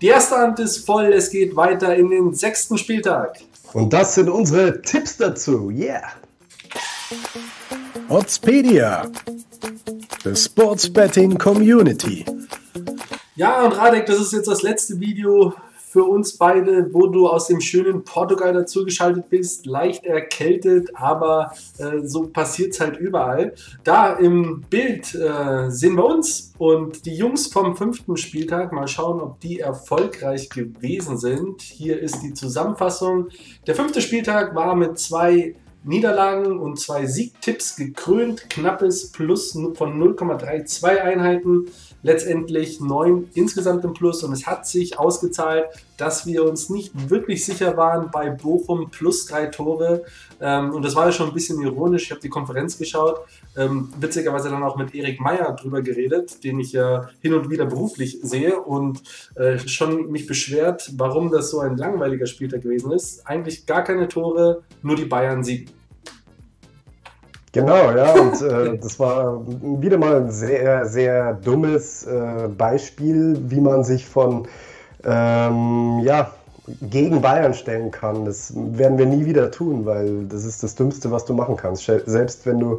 Die erste Hand ist voll, es geht weiter in den sechsten Spieltag. Und das sind unsere Tipps dazu. Yeah! Oddspedia, the Sports Betting Community. Ja, und Radek, das ist jetzt das letzte Video für uns beide, wo du aus dem schönen Portugal dazugeschaltet bist. Leicht erkältet, aber äh, so passiert es halt überall. Da im Bild äh, sehen wir uns und die Jungs vom fünften Spieltag. Mal schauen, ob die erfolgreich gewesen sind. Hier ist die Zusammenfassung. Der fünfte Spieltag war mit zwei Niederlagen und zwei Siegtipps gekrönt. Knappes Plus von 0,32 Einheiten letztendlich neun insgesamt im Plus und es hat sich ausgezahlt, dass wir uns nicht wirklich sicher waren bei Bochum plus drei Tore ähm, und das war ja schon ein bisschen ironisch, ich habe die Konferenz geschaut, ähm, witzigerweise dann auch mit Erik Meyer drüber geredet, den ich ja hin und wieder beruflich sehe und äh, schon mich beschwert, warum das so ein langweiliger Spieltag gewesen ist. Eigentlich gar keine Tore, nur die Bayern siegen. Genau, ja, und äh, das war wieder mal ein sehr, sehr dummes äh, Beispiel, wie man sich von, ähm, ja, gegen Bayern stellen kann. Das werden wir nie wieder tun, weil das ist das Dümmste, was du machen kannst. Selbst wenn du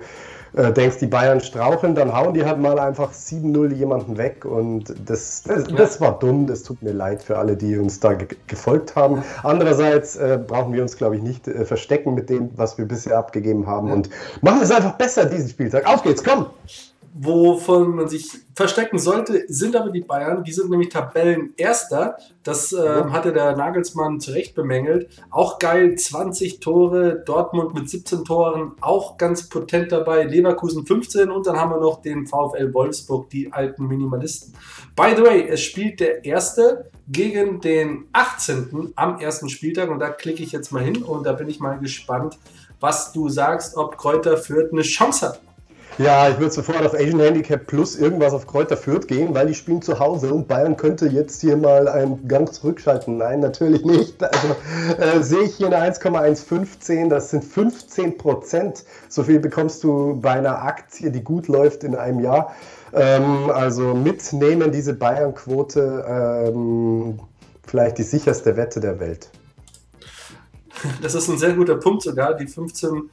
äh, denkst, die Bayern straucheln, dann hauen die halt mal einfach 7-0 jemanden weg und das, das, das, war dumm, das tut mir leid für alle, die uns da ge gefolgt haben. Andererseits äh, brauchen wir uns, glaube ich, nicht äh, verstecken mit dem, was wir bisher abgegeben haben und machen es einfach besser diesen Spieltag. Auf geht's, komm! Wovon man sich verstecken sollte, sind aber die Bayern. Die sind nämlich Tabellenerster. Das äh, hatte der Nagelsmann zu Recht bemängelt. Auch geil, 20 Tore. Dortmund mit 17 Toren, auch ganz potent dabei. Leverkusen 15 und dann haben wir noch den VfL Wolfsburg, die alten Minimalisten. By the way, es spielt der Erste gegen den 18. am ersten Spieltag und da klicke ich jetzt mal hin und da bin ich mal gespannt, was du sagst, ob Kräuter Fürth eine Chance hat. Ja, ich würde sofort auf Asian Handicap Plus irgendwas auf Kräuter Fürth gehen, weil die spielen zu Hause und Bayern könnte jetzt hier mal einen Gang zurückschalten. Nein, natürlich nicht. Also äh, sehe ich hier eine 1,115, das sind 15 Prozent. So viel bekommst du bei einer Aktie, die gut läuft in einem Jahr. Ähm, also mitnehmen diese Bayern-Quote ähm, vielleicht die sicherste Wette der Welt. Das ist ein sehr guter Punkt sogar. Die 15%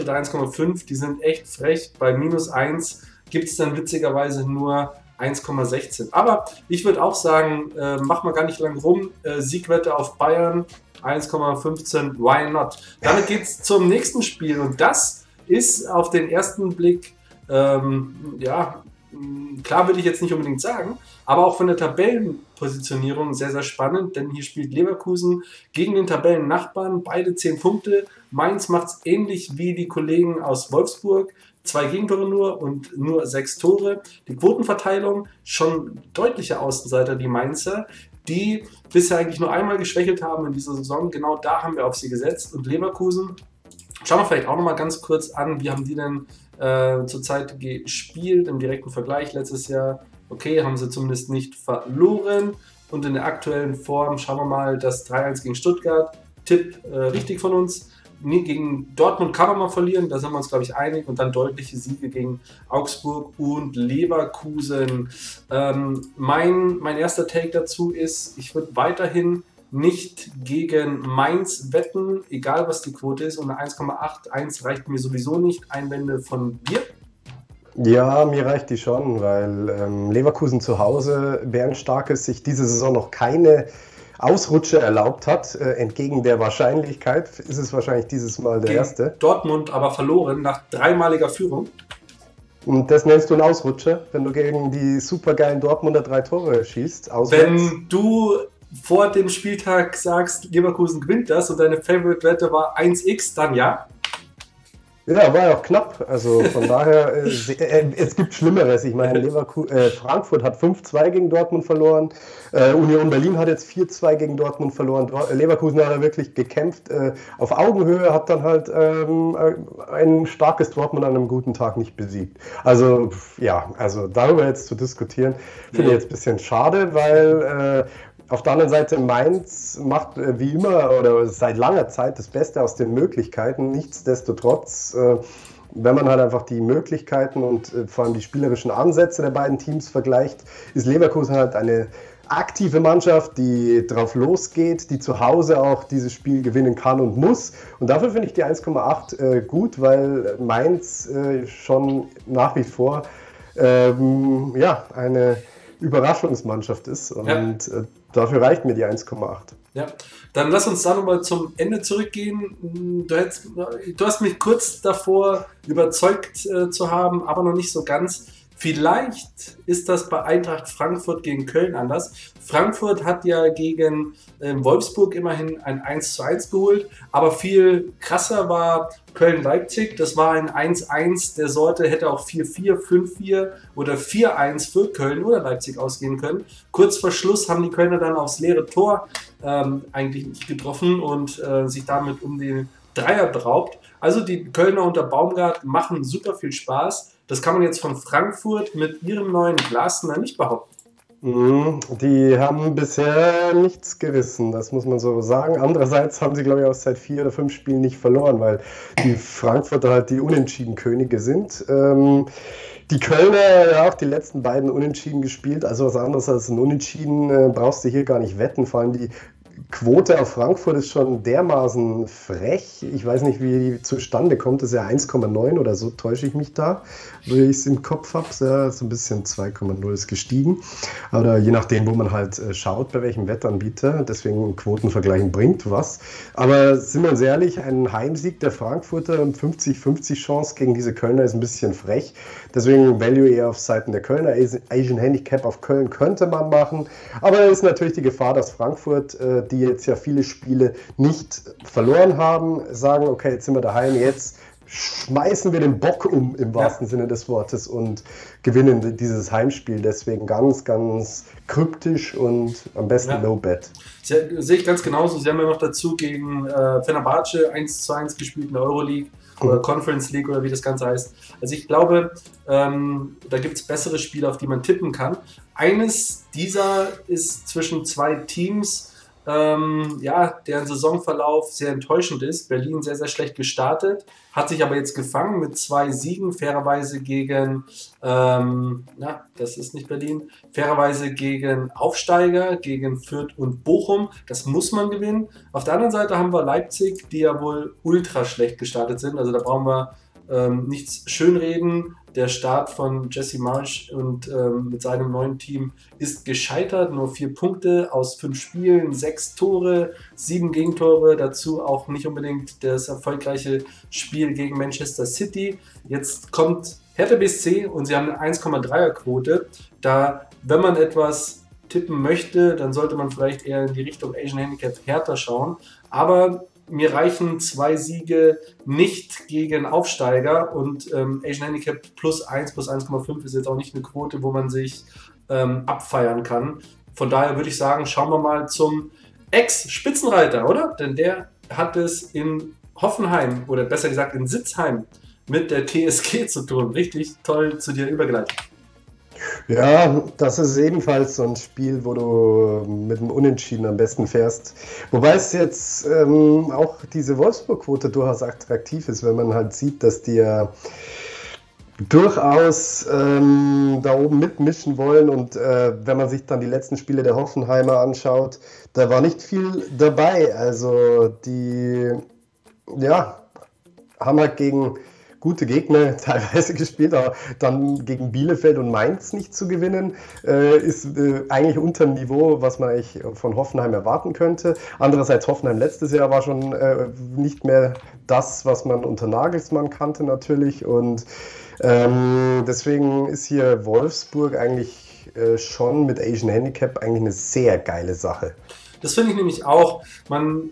oder 1,5, die sind echt frech. Bei minus 1 gibt es dann witzigerweise nur 1,16. Aber ich würde auch sagen, äh, mach mal gar nicht lang rum. Äh, Siegwette auf Bayern 1,15, why not? Damit geht es zum nächsten Spiel und das ist auf den ersten Blick, ähm, ja, klar würde ich jetzt nicht unbedingt sagen, aber auch von der Tabellenpositionierung sehr, sehr spannend, denn hier spielt Leverkusen gegen den Tabellennachbarn, beide 10 Punkte. Mainz macht es ähnlich wie die Kollegen aus Wolfsburg. Zwei Gegentore nur und nur sechs Tore. Die Quotenverteilung schon deutliche Außenseiter, die Mainzer, die bisher eigentlich nur einmal geschwächelt haben in dieser Saison. Genau da haben wir auf sie gesetzt. Und Leverkusen, schauen wir vielleicht auch nochmal ganz kurz an, wie haben die denn äh, zurzeit gespielt im direkten Vergleich letztes Jahr okay, haben sie zumindest nicht verloren. Und in der aktuellen Form schauen wir mal das 3-1 gegen Stuttgart. Tipp äh, richtig von uns. Gegen Dortmund kann man mal verlieren, da sind wir uns, glaube ich, einig. Und dann deutliche Siege gegen Augsburg und Leverkusen. Ähm, mein, mein erster Take dazu ist, ich würde weiterhin nicht gegen Mainz wetten, egal was die Quote ist. Und eine 1,81 reicht mir sowieso nicht. Einwände von dir. Ja, mir reicht die schon, weil ähm, Leverkusen zu Hause, Bärenstarkes sich diese Saison noch keine Ausrutsche erlaubt hat. Äh, entgegen der Wahrscheinlichkeit ist es wahrscheinlich dieses Mal der Gegen erste. Dortmund aber verloren nach dreimaliger Führung. Und das nennst du einen Ausrutscher, wenn du gegen die supergeilen Dortmunder drei Tore schießt. Auswärts. Wenn du vor dem Spieltag sagst, Leverkusen gewinnt das und deine Favorite-Wette war 1x, dann ja. Ja, war ja auch knapp. Also von daher, äh, äh, es gibt Schlimmeres. Ich meine, Leverkusen, äh, Frankfurt hat 5-2 gegen Dortmund verloren. Äh, Union Berlin hat jetzt 4-2 gegen Dortmund verloren. Leverkusen hat ja wirklich gekämpft äh, auf Augenhöhe, hat dann halt ähm, ein starkes Dortmund an einem guten Tag nicht besiegt. Also ja, also darüber jetzt zu diskutieren, finde ich jetzt ein bisschen schade, weil äh, auf der anderen Seite, Mainz macht äh, wie immer oder seit langer Zeit das Beste aus den Möglichkeiten. Nichtsdestotrotz, äh, wenn man halt einfach die Möglichkeiten und äh, vor allem die spielerischen Ansätze der beiden Teams vergleicht, ist Leverkusen halt eine aktive Mannschaft, die drauf losgeht, die zu Hause auch dieses Spiel gewinnen kann und muss. Und dafür finde ich die 1,8 äh, gut, weil Mainz äh, schon nach wie vor ähm, ja, eine Überraschungsmannschaft ist. Und ja. äh, dafür reicht mir die 1,8. Ja, dann lass uns da nochmal zum Ende zurückgehen. Du, hättest, du, hast mich kurz davor überzeugt äh, zu haben, aber noch nicht so ganz. Vielleicht ist das bei Eintracht Frankfurt gegen Köln anders. Frankfurt hat ja gegen äh, Wolfsburg immerhin ein 1 zu 1 geholt, aber viel krasser war Köln-Leipzig. Das war ein 1-1 der Sorte, hätte auch 4-4, 5-4 oder 4-1 für Köln oder Leipzig ausgehen können. Kurz vor Schluss haben die Kölner dann aufs leere Tor ähm, eigentlich nicht getroffen und äh, sich damit um den Dreier beraubt. Also die Kölner unter Baumgart machen super viel Spaß. Das kann man jetzt von Frankfurt mit ihrem neuen Glasner nicht behaupten. Mhm, die haben bisher nichts gerissen, das muss man so sagen. Andererseits haben sie, glaube ich, auch seit vier oder fünf Spielen nicht verloren, weil die Frankfurter halt die unentschieden Könige sind. Ähm, die Kölner ja auch die letzten beiden Unentschieden gespielt. Also was anderes als ein Unentschieden äh, brauchst du hier gar nicht wetten. Vor allem die Quote auf Frankfurt ist schon dermaßen frech. Ich weiß nicht, wie die zustande kommt. Das ist ja 1,9 oder so, täusche ich mich da, wo ich es im Kopf habe. Ja, so ein bisschen 2,0 ist gestiegen. Oder je nachdem, wo man halt äh, schaut, bei welchem Wettanbieter. Deswegen Quotenvergleichen bringt was. Aber sind wir uns ehrlich, ein Heimsieg der Frankfurter, 50-50 Chance gegen diese Kölner ist ein bisschen frech. Deswegen Value eher auf Seiten der Kölner. Asian Handicap auf Köln könnte man machen. Aber da ist natürlich die Gefahr, dass Frankfurt äh, die jetzt ja viele Spiele nicht verloren haben, sagen, okay, jetzt sind wir daheim, jetzt schmeißen wir den Bock um im wahrsten ja. Sinne des Wortes und gewinnen dieses Heimspiel. Deswegen ganz, ganz kryptisch und am besten ja. Low Bet. Sehe ich ganz genauso. Sie haben ja noch dazu gegen äh, Fenerbahce 1 zu 1 gespielt in der Euroleague oder Conference League oder wie das Ganze heißt. Also ich glaube, ähm, da gibt es bessere Spiele, auf die man tippen kann. Eines dieser ist zwischen zwei Teams, ähm, ja, deren Saisonverlauf sehr enttäuschend ist. Berlin sehr, sehr schlecht gestartet, hat sich aber jetzt gefangen mit zwei Siegen, fairerweise gegen, ähm, na, das ist nicht Berlin, fairerweise gegen Aufsteiger, gegen Fürth und Bochum. Das muss man gewinnen. Auf der anderen Seite haben wir Leipzig, die ja wohl ultra schlecht gestartet sind. Also da brauchen wir ähm, nichts schönreden. Der Start von Jesse Marsh und ähm, mit seinem neuen Team ist gescheitert. Nur vier Punkte aus fünf Spielen, sechs Tore, sieben Gegentore. Dazu auch nicht unbedingt das erfolgreiche Spiel gegen Manchester City. Jetzt kommt Hertha BSC und sie haben eine 1,3er Quote. Da, wenn man etwas tippen möchte, dann sollte man vielleicht eher in die Richtung Asian Handicap Hertha schauen. Aber mir reichen zwei Siege nicht gegen Aufsteiger und ähm, Asian Handicap plus 1 plus 1,5 ist jetzt auch nicht eine Quote, wo man sich ähm, abfeiern kann. Von daher würde ich sagen, schauen wir mal zum Ex-Spitzenreiter, oder? Denn der hat es in Hoffenheim oder besser gesagt in Sitzheim mit der TSG zu tun. Richtig toll zu dir übergeleitet. Ja, das ist ebenfalls so ein Spiel, wo du mit dem Unentschieden am besten fährst. Wobei es jetzt ähm, auch diese Wolfsburg-Quote durchaus attraktiv ist, wenn man halt sieht, dass die ja durchaus ähm, da oben mitmischen wollen. Und äh, wenn man sich dann die letzten Spiele der Hoffenheimer anschaut, da war nicht viel dabei. Also die, ja, haben halt gegen gute Gegner teilweise gespielt, aber dann gegen Bielefeld und Mainz nicht zu gewinnen, äh, ist äh, eigentlich unter dem Niveau, was man eigentlich von Hoffenheim erwarten könnte. Andererseits Hoffenheim letztes Jahr war schon äh, nicht mehr das, was man unter Nagelsmann kannte natürlich und ähm, deswegen ist hier Wolfsburg eigentlich äh, schon mit Asian Handicap eigentlich eine sehr geile Sache. Das finde ich nämlich auch. Man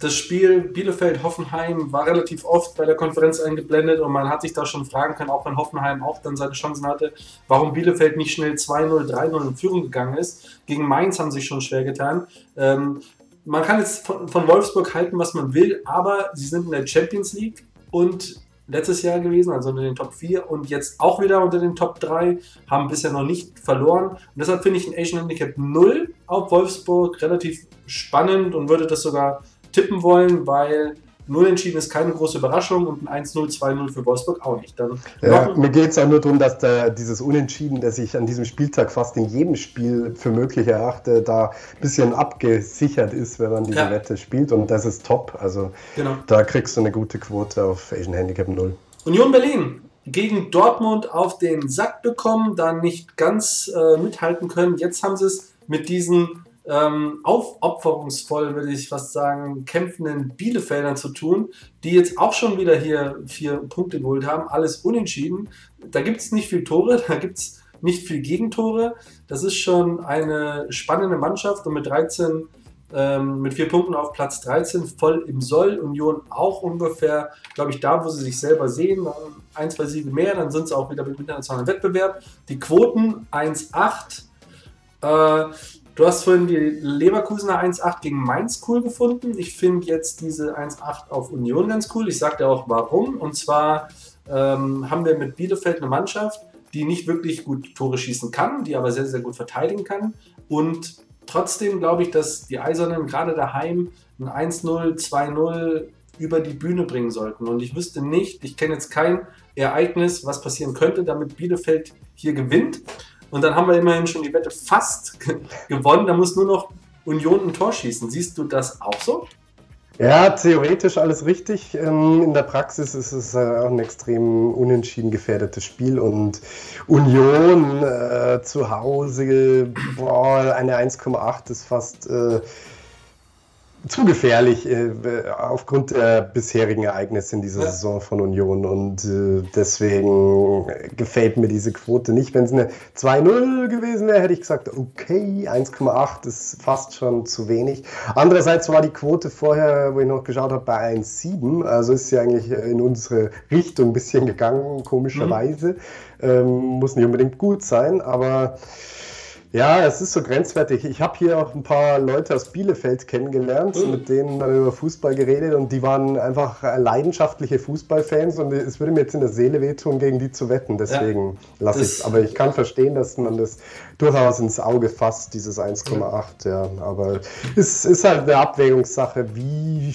das Spiel Bielefeld-Hoffenheim war relativ oft bei der Konferenz eingeblendet und man hat sich da schon fragen können, auch wenn Hoffenheim auch dann seine Chancen hatte, warum Bielefeld nicht schnell 2-0, 3-0 in Führung gegangen ist. Gegen Mainz haben sie sich schon schwer getan. Ähm, man kann jetzt von, von Wolfsburg halten, was man will, aber sie sind in der Champions League und letztes Jahr gewesen, also unter den Top 4 und jetzt auch wieder unter den Top 3, haben bisher noch nicht verloren. Und deshalb finde ich ein Asian Handicap 0 auf Wolfsburg relativ spannend und würde das sogar tippen wollen, weil Ein Unentschieden ist keine große Überraschung und ein 1-0, 2-0 für Wolfsburg auch nicht. Dann ja, mir geht es auch nur darum, dass da dieses Unentschieden, das ich an diesem Spieltag fast in jedem Spiel für möglich erachte, da ein bisschen abgesichert ist, wenn man diese ja. Wette spielt und das ist top. Also genau. da kriegst du eine gute Quote auf Asian Handicap 0. Union Berlin gegen Dortmund auf den Sack bekommen, dann nicht ganz äh, mithalten können. Jetzt haben sie es mit diesen ähm, aufopferungsvoll, würde ich fast sagen, kämpfenden Bielefeldern zu tun, die jetzt auch schon wieder hier vier Punkte geholt haben. Alles unentschieden. Da gibt es nicht viel Tore, da gibt es nicht viel Gegentore. Das ist schon eine spannende Mannschaft und mit 13 ähm, mit vier Punkten auf Platz 13, voll im Soll. Union auch ungefähr, glaube ich, da, wo sie sich selber sehen. Ein, zwei Siege mehr, dann sind sie auch wieder im internationalen Wettbewerb. Die Quoten 1,8. Äh, du hast vorhin die Leverkusener 1,8 gegen Mainz cool gefunden. Ich finde jetzt diese 1,8 auf Union ganz cool. Ich sage dir auch warum. Und zwar ähm, haben wir mit Bielefeld eine Mannschaft, die nicht wirklich gut Tore schießen kann, die aber sehr, sehr gut verteidigen kann. Und Trotzdem glaube ich, dass die Eisernen gerade daheim ein 1-0, 2-0 über die Bühne bringen sollten. Und ich wüsste nicht, ich kenne jetzt kein Ereignis, was passieren könnte, damit Bielefeld hier gewinnt. Und dann haben wir immerhin schon die Wette fast gewonnen. Da muss nur noch Union ein Tor schießen. Siehst du das auch so? Ja, theoretisch alles richtig. Ähm, in der Praxis ist es äh, auch ein extrem unentschieden gefährdetes Spiel und Union äh, zu Hause, boah, eine 1,8 ist fast äh, zu gefährlich äh, aufgrund der bisherigen Ereignisse in dieser ja. Saison von Union und äh, deswegen gefällt mir diese Quote nicht. Wenn es eine 2-0 gewesen wäre, hätte ich gesagt, okay, 1,8 ist fast schon zu wenig. Andererseits war die Quote vorher, wo ich noch geschaut habe, bei 1,7, also ist sie eigentlich in unsere Richtung ein bisschen gegangen, komischerweise. Mhm. Ähm, muss nicht unbedingt gut sein, aber ja, es ist so grenzwertig. Ich habe hier auch ein paar Leute aus Bielefeld kennengelernt, mhm. mit denen dann über Fußball geredet und die waren einfach leidenschaftliche Fußballfans und es würde mir jetzt in der Seele wehtun, gegen die zu wetten. Deswegen ja, lasse ich es. Aber ich kann verstehen, dass man das durchaus ins Auge fasst, dieses 1,8. Ja. Aber es ist halt eine Abwägungssache, wie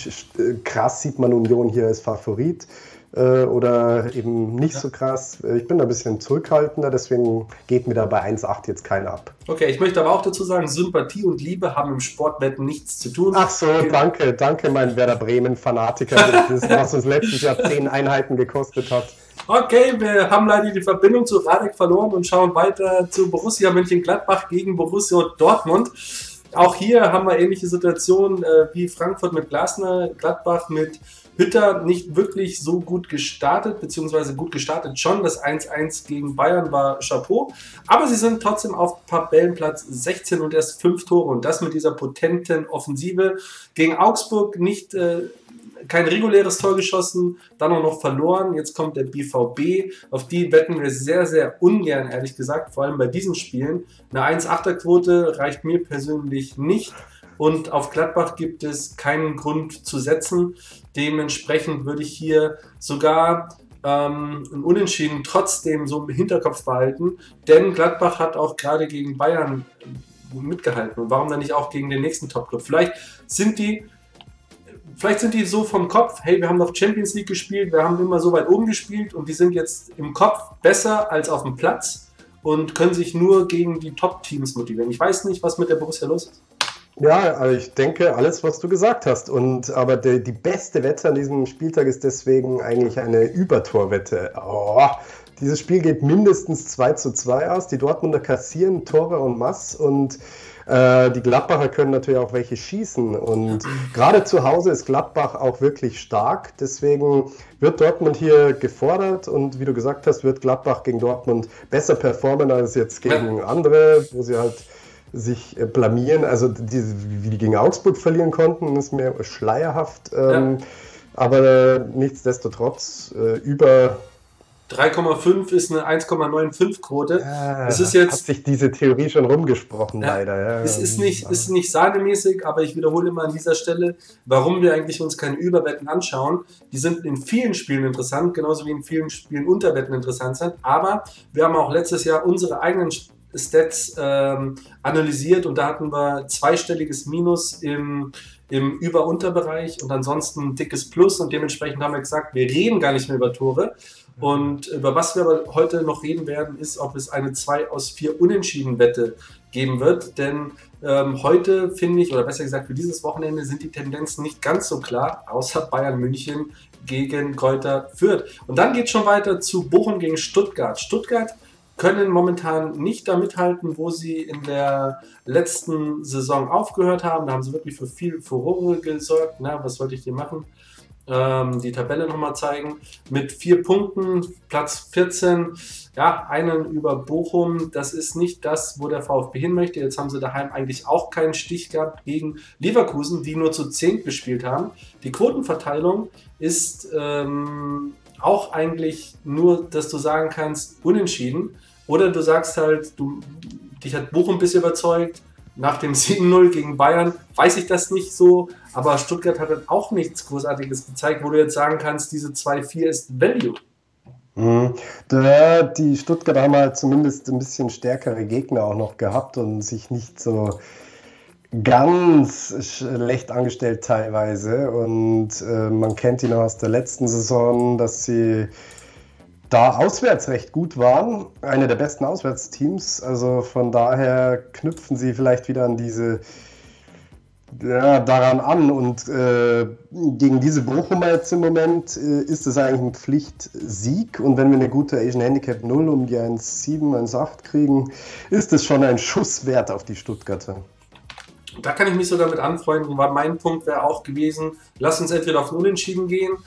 krass sieht man Union hier als Favorit äh, oder eben nicht so krass. Ich bin da ein bisschen zurückhaltender, deswegen geht mir da bei 1,8 jetzt keiner ab. Okay, ich möchte aber auch dazu sagen, Sympathie und Liebe haben im Sportwetten nichts zu tun. Ach so, danke, danke, mein Werder Bremen-Fanatiker, was uns letztes Jahr zehn Einheiten gekostet hat. Okay, wir haben leider die Verbindung zu Radek verloren und schauen weiter zu Borussia Mönchengladbach gegen Borussia Dortmund. Auch hier haben wir ähnliche Situationen äh, wie Frankfurt mit Glasner, Gladbach mit Hütter nicht wirklich so gut gestartet, beziehungsweise gut gestartet schon. Das 1-1 gegen Bayern war Chapeau. Aber sie sind trotzdem auf Tabellenplatz 16 und erst 5 Tore. Und das mit dieser potenten Offensive. Gegen Augsburg nicht. Äh, kein reguläres Tor geschossen, dann auch noch verloren. Jetzt kommt der BVB. Auf die wetten wir sehr, sehr ungern, ehrlich gesagt, vor allem bei diesen Spielen. Eine 1-8er-Quote reicht mir persönlich nicht. Und auf Gladbach gibt es keinen Grund zu setzen. Dementsprechend würde ich hier sogar ähm, ein Unentschieden trotzdem so im Hinterkopf behalten. Denn Gladbach hat auch gerade gegen Bayern mitgehalten. Und warum dann nicht auch gegen den nächsten Topclub? Vielleicht sind die vielleicht sind die so vom Kopf, hey, wir haben doch Champions League gespielt, wir haben immer so weit oben gespielt und die sind jetzt im Kopf besser als auf dem Platz und können sich nur gegen die Top-Teams motivieren. Ich weiß nicht, was mit der Borussia los ist. Ja, also ich denke, alles, was du gesagt hast. Und aber die, die beste Wette an diesem Spieltag ist deswegen eigentlich eine Übertorwette. Oh, dieses Spiel geht mindestens 2 zu 2 aus. Die Dortmunder kassieren Tore und Mass und äh, die Gladbacher können natürlich auch welche schießen. Und gerade zu Hause ist Gladbach auch wirklich stark. Deswegen wird Dortmund hier gefordert und wie du gesagt hast, wird Gladbach gegen Dortmund besser performen als jetzt gegen andere, wo sie halt sich äh, blamieren. Also die, wie die gegen Augsburg verlieren konnten, ist mir schleierhaft. Ähm, ja. Aber äh, nichtsdestotrotz äh, über 3,5 ist eine 1,95 Quote. Ja, es ist jetzt, hat sich diese Theorie schon rumgesprochen, ja, leider. Ja. Es ist nicht, ist nicht sahnemäßig, aber ich wiederhole immer an dieser Stelle, warum wir eigentlich uns keine Überwetten anschauen. Die sind in vielen Spielen interessant, genauso wie in vielen Spielen Unterwetten interessant sind. Aber wir haben auch letztes Jahr unsere eigenen Stats ähm, analysiert und da hatten wir zweistelliges Minus im, im Über-Unterbereich und ansonsten ein dickes Plus und dementsprechend haben wir gesagt, wir reden gar nicht mehr über Tore. Und über was wir aber heute noch reden werden, ist, ob es eine 2 aus 4 Unentschieden-Wette geben wird. Denn ähm, heute finde ich, oder besser gesagt für dieses Wochenende, sind die Tendenzen nicht ganz so klar, außer Bayern München gegen Kräuter Fürth. Und dann geht es schon weiter zu Bochum gegen Stuttgart. Stuttgart können momentan nicht da mithalten, wo sie in der letzten Saison aufgehört haben. Da haben sie wirklich für viel Furore gesorgt. Na, was wollte ich dir machen? Ähm, die Tabelle nochmal zeigen. Mit vier Punkten, Platz 14, ja, einen über Bochum. Das ist nicht das, wo der VfB hin möchte. Jetzt haben sie daheim eigentlich auch keinen Stich gehabt gegen Leverkusen, die nur zu 10 gespielt haben. Die Quotenverteilung ist ähm, auch eigentlich nur, dass du sagen kannst, unentschieden. Oder du sagst halt, du, dich hat Bochum ein bisschen überzeugt, nach dem 7-0 gegen Bayern weiß ich das nicht so, aber Stuttgart hat dann auch nichts Großartiges gezeigt, wo du jetzt sagen kannst, diese 2-4 ist Value. Mhm. Die Stuttgarter haben halt zumindest ein bisschen stärkere Gegner auch noch gehabt und sich nicht so ganz schlecht angestellt teilweise. Und äh, man kennt ihn auch aus der letzten Saison, dass sie da auswärts recht gut waren. Eine der besten Auswärtsteams. Also von daher knüpfen sie vielleicht wieder an diese ja, daran an. Und äh, gegen diese Bochumer jetzt im Moment äh, ist es eigentlich ein Pflichtsieg. Und wenn wir eine gute Asian Handicap 0 um die 1,7, 1,8 kriegen, ist es schon ein Schuss wert auf die Stuttgarter. Da kann ich mich sogar mit anfreunden, weil mein Punkt wäre auch gewesen, lass uns entweder auf den Unentschieden gehen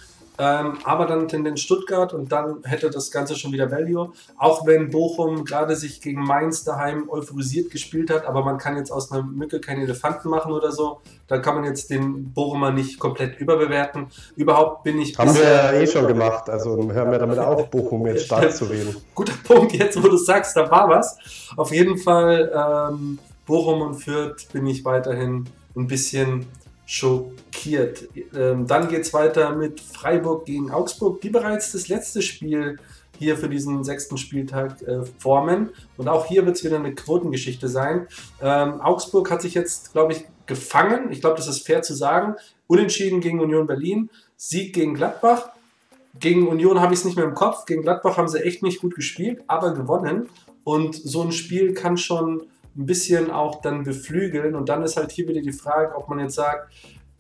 ähm, aber dann Tendenz Stuttgart und dann hätte das Ganze schon wieder Value. Auch wenn Bochum gerade sich gegen Mainz daheim euphorisiert gespielt hat, aber man kann jetzt aus einer Mücke keine Elefanten machen oder so. Da kann man jetzt den Bochumer nicht komplett überbewerten. Überhaupt bin ich. Haben wir ja eh schon gemacht. Also hören wir damit auf, Bochum jetzt stark zu reden. Guter Punkt, jetzt wo du sagst, da war was. Auf jeden Fall ähm, Bochum und Fürth bin ich weiterhin ein bisschen schockiert. Ähm, dann geht es weiter mit Freiburg gegen Augsburg, die bereits das letzte Spiel hier für diesen sechsten Spieltag äh, formen. Und auch hier wird es wieder eine Quotengeschichte sein. Ähm, Augsburg hat sich jetzt, glaube ich, gefangen. Ich glaube, das ist fair zu sagen. Unentschieden gegen Union Berlin, Sieg gegen Gladbach. Gegen Union habe ich es nicht mehr im Kopf. Gegen Gladbach haben sie echt nicht gut gespielt, aber gewonnen. Und so ein Spiel kann schon ein bisschen auch dann beflügeln. Und dann ist halt hier wieder die Frage, ob man jetzt sagt,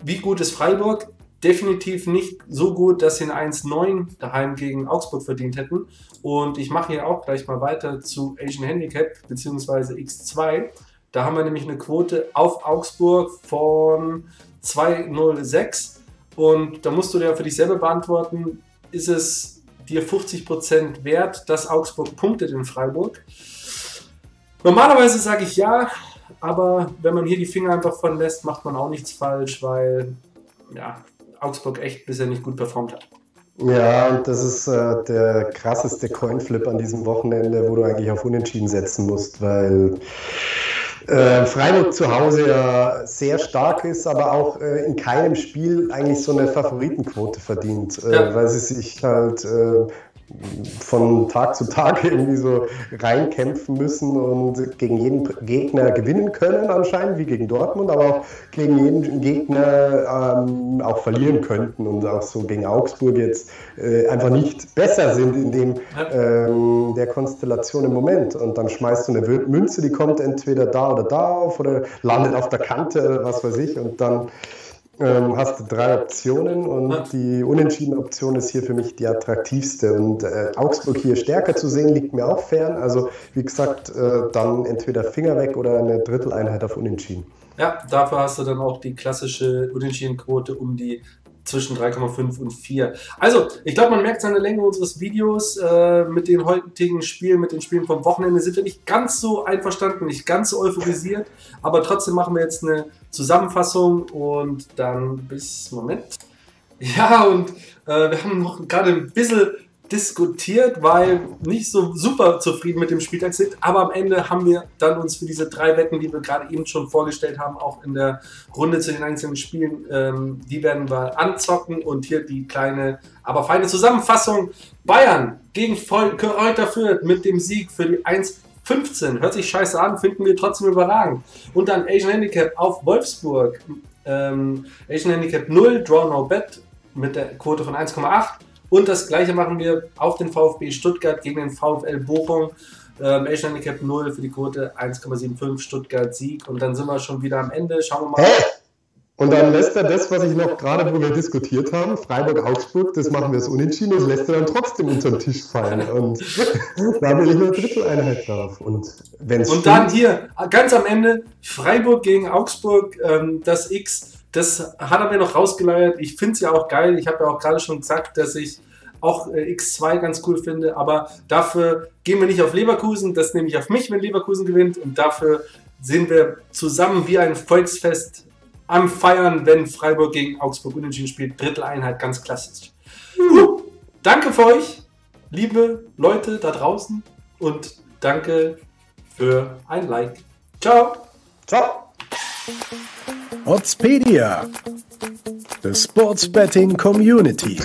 wie gut ist Freiburg? Definitiv nicht so gut, dass sie ein 1-9 daheim gegen Augsburg verdient hätten. Und ich mache hier auch gleich mal weiter zu Asian Handicap bzw. X2. Da haben wir nämlich eine Quote auf Augsburg von 2,06. Und da musst du dir für dich selber beantworten, ist es dir 50% wert, dass Augsburg punktet in Freiburg? Normalerweise sage ich ja, aber wenn man hier die Finger einfach von lässt, macht man auch nichts falsch, weil ja, Augsburg echt bisher nicht gut performt hat. Ja, und das ist äh, der krasseste Coinflip an diesem Wochenende, wo du eigentlich auf Unentschieden setzen musst, weil äh, Freiburg zu Hause ja sehr stark ist, aber auch äh, in keinem Spiel eigentlich so eine Favoritenquote verdient, äh, ja. weil sie sich halt äh, von Tag zu Tag irgendwie so reinkämpfen müssen und gegen jeden Gegner gewinnen können anscheinend, wie gegen Dortmund, aber auch gegen jeden Gegner ähm, auch verlieren könnten und auch so gegen Augsburg jetzt äh, einfach nicht besser sind in dem ähm, der Konstellation im Moment. Und dann schmeißt du eine Münze, die kommt entweder da oder da auf oder landet auf der Kante, was weiß ich, und dann ähm, hast du drei Optionen und die unentschiedene Option ist hier für mich die attraktivste. Und äh, Augsburg hier stärker zu sehen, liegt mir auch fern. Also wie gesagt, äh, dann entweder Finger weg oder eine Dritteleinheit auf Unentschieden. Ja, dafür hast du dann auch die klassische Unentschiedenquote um die zwischen 3,5 und 4. Also, ich glaube, man merkt seine Länge unseres Videos. Äh, mit den heutigen Spielen, mit den Spielen vom Wochenende sind wir nicht ganz so einverstanden, nicht ganz so euphorisiert. Aber trotzdem machen wir jetzt eine Zusammenfassung und dann bis Moment. Ja, und äh, wir haben noch gerade ein bisschen diskutiert, weil nicht so super zufrieden mit dem Spieltag sind. Aber am Ende haben wir dann uns für diese drei Wetten, die wir gerade eben schon vorgestellt haben, auch in der Runde zu den einzelnen Spielen, ähm, die werden wir anzocken. Und hier die kleine, aber feine Zusammenfassung. Bayern gegen Kräuter Fürth mit dem Sieg für die 1 15. Hört sich scheiße an, finden wir trotzdem überragend. Und dann Asian Handicap auf Wolfsburg. Ähm, Asian Handicap 0, Draw No Bet mit der Quote von 1,8. Und das gleiche machen wir auf den VfB Stuttgart gegen den VfL Bochum. Ähm, Asian Handicap 0 für die Quote 1,75 Stuttgart Sieg. Und dann sind wir schon wieder am Ende. Schauen wir mal. Hä? Und dann lässt er das, was ich noch gerade, wo wir diskutiert haben, Freiburg-Augsburg, das machen wir das unentschieden, das lässt er dann trotzdem unter den Tisch fallen. Und da will ich eine Dritteleinheit drauf. Und, wenn's Und dann hier, ganz am Ende, Freiburg gegen Augsburg, ähm, das X, das hat er mir noch rausgeleiert. Ich finde es ja auch geil. Ich habe ja auch gerade schon gesagt, dass ich auch äh, X2 ganz cool finde, aber dafür gehen wir nicht auf Leverkusen, das nehme ich auf mich, wenn Leverkusen gewinnt und dafür sind wir zusammen wie ein Volksfest am Feiern, wenn Freiburg gegen Augsburg unentschieden spielt. Dritteleinheit, ganz klassisch. Gut, danke für euch, liebe Leute da draußen und danke für ein Like. Ciao. Ciao. Oddspedia. The Sports Betting Community.